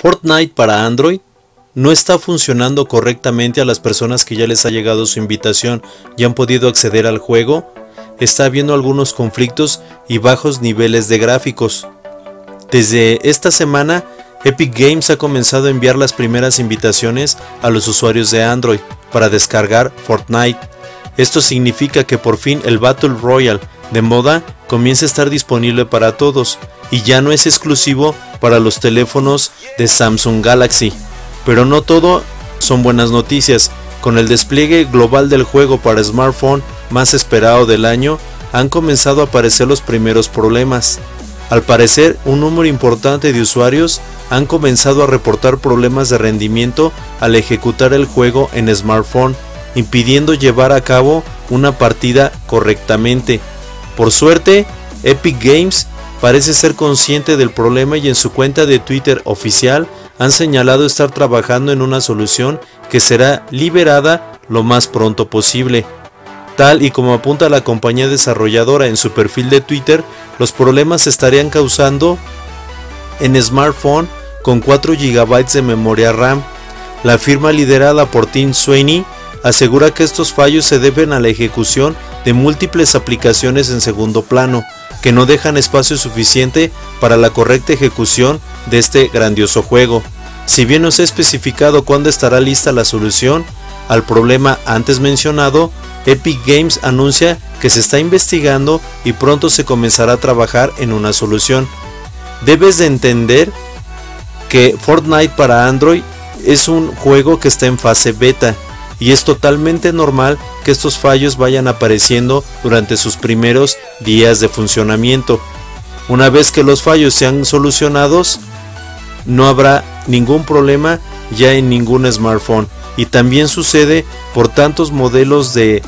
Fortnite para Android no está funcionando correctamente a las personas que ya les ha llegado su invitación y han podido acceder al juego. Está habiendo algunos conflictos y bajos niveles de gráficos. Desde esta semana, Epic Games ha comenzado a enviar las primeras invitaciones a los usuarios de Android para descargar Fortnite. Esto significa que por fin el Battle Royale de moda comienza a estar disponible para todos y ya no es exclusivo para los teléfonos de Samsung Galaxy. Pero no todo son buenas noticias. Con el despliegue global del juego para smartphone más esperado del año, han comenzado a aparecer los primeros problemas. Al parecer, un número importante de usuarios han comenzado a reportar problemas de rendimiento al ejecutar el juego en smartphone, impidiendo llevar a cabo una partida correctamente. Por suerte, Epic Games parece ser consciente del problema y en su cuenta de Twitter oficial han señalado estar trabajando en una solución que será liberada lo más pronto posible. Tal y como apunta la compañía desarrolladora en su perfil de Twitter, los problemas estarían causando en smartphone con 4 GB de memoria RAM. La firma liderada por Tim Sweeney asegura que estos fallos se deben a la ejecución de múltiples aplicaciones en segundo plano, que no dejan espacio suficiente para la correcta ejecución de este grandioso juego. Si bien no se ha especificado cuándo estará lista la solución al problema antes mencionado, Epic Games anuncia que se está investigando y pronto se comenzará a trabajar en una solución. Debes de entender que Fortnite para Android es un juego que está en fase beta y es totalmente normal que estos fallos vayan apareciendo durante sus primeros días de funcionamiento. Una vez que los fallos sean solucionados, no habrá ningún problema ya en ningún smartphone. Y también sucede por tantos modelos de,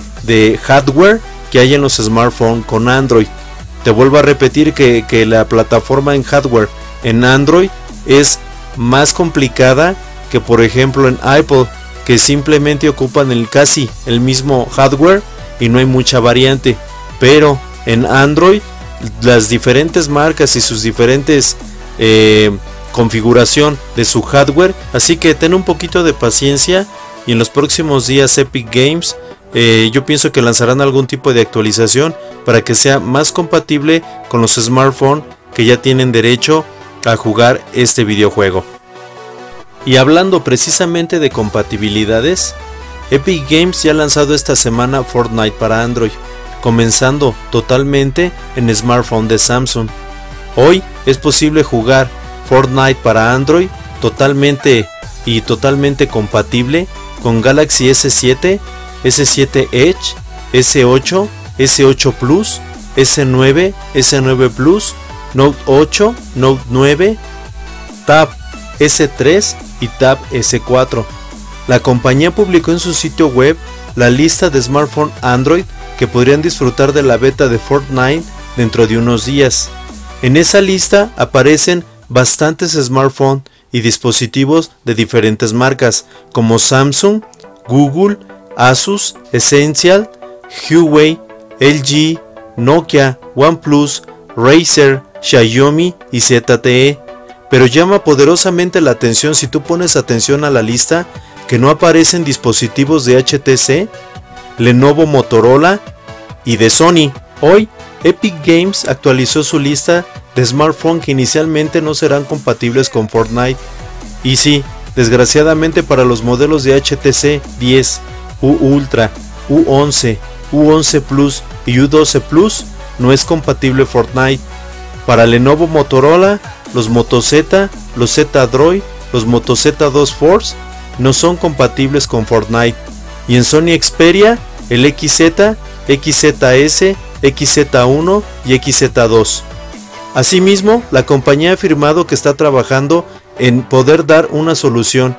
hardware que hay en los smartphones con Android. Te vuelvo a repetir que, que la plataforma en hardware en Android es más complicada que por ejemplo en Apple que simplemente ocupan el casi el mismo hardware y no hay mucha variante. Pero en Android las diferentes marcas y sus diferentes eh, configuración de su hardware. Así que ten un poquito de paciencia y en los próximos días Epic Games eh, yo pienso que lanzarán algún tipo de actualización para que sea más compatible con los smartphones que ya tienen derecho a jugar este videojuego. Y hablando precisamente de compatibilidades, Epic Games ya ha lanzado esta semana Fortnite para Android, comenzando totalmente en smartphone de Samsung. Hoy es posible jugar Fortnite para Android totalmente y totalmente compatible con Galaxy S7, S7 Edge, S8, S8 Plus, S9, S9 Plus, Note 8, Note 9, Tab S3 y Tab S4. La compañía publicó en su sitio web la lista de smartphones Android que podrían disfrutar de la beta de Fortnite dentro de unos días. En esa lista aparecen bastantes smartphones y dispositivos de diferentes marcas como Samsung, Google, Asus, Essential, Huawei, LG, Nokia, OnePlus, Razer, Xiaomi y ZTE pero llama poderosamente la atención si tú pones atención a la lista que no aparecen dispositivos de HTC, Lenovo Motorola y de Sony. Hoy, Epic Games actualizó su lista de smartphones que inicialmente no serán compatibles con Fortnite. Y sí, desgraciadamente para los modelos de HTC 10, U Ultra, U11, U11 Plus y U12 Plus no es compatible Fortnite. Para Lenovo Motorola los Moto Z, los Z Droid, los Moto Z2 Force no son compatibles con Fortnite. Y en Sony Xperia, el XZ, XZS, XZ1 y XZ2. Asimismo, la compañía ha afirmado que está trabajando en poder dar una solución,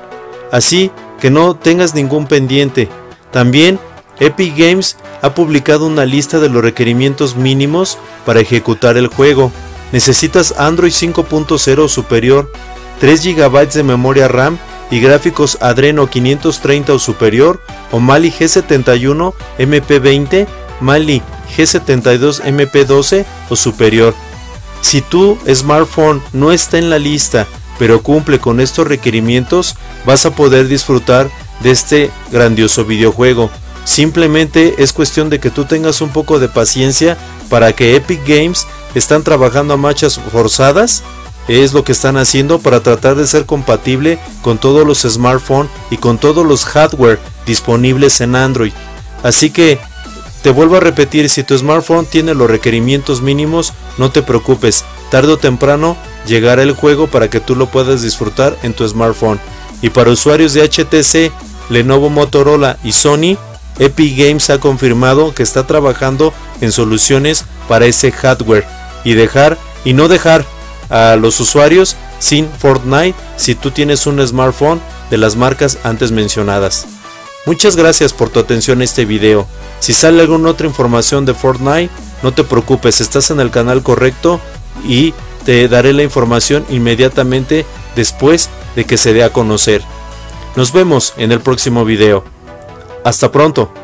así que no tengas ningún pendiente. También Epic Games ha publicado una lista de los requerimientos mínimos para ejecutar el juego necesitas Android 5.0 superior, 3 GB de memoria RAM y gráficos Adreno 530 o superior o Mali G71 MP20, Mali G72 MP12 o superior. Si tu smartphone no está en la lista pero cumple con estos requerimientos, vas a poder disfrutar de este grandioso videojuego. Simplemente es cuestión de que tú tengas un poco de paciencia para que Epic Games están trabajando a marchas forzadas. Es lo que están haciendo para tratar de ser compatible con todos los smartphones y con todos los hardware disponibles en Android. Así que te vuelvo a repetir, si tu smartphone tiene los requerimientos mínimos, no te preocupes, tarde o temprano llegará el juego para que tú lo puedas disfrutar en tu smartphone. Y para usuarios de HTC, Lenovo Motorola y Sony, Epic Games ha confirmado que está trabajando en soluciones para ese hardware y dejar y no dejar a los usuarios sin Fortnite si tú tienes un smartphone de las marcas antes mencionadas. Muchas gracias por tu atención a este video. Si sale alguna otra información de Fortnite, no te preocupes, estás en el canal correcto y te daré la información inmediatamente después de que se dé a conocer. Nos vemos en el próximo video. Hasta pronto.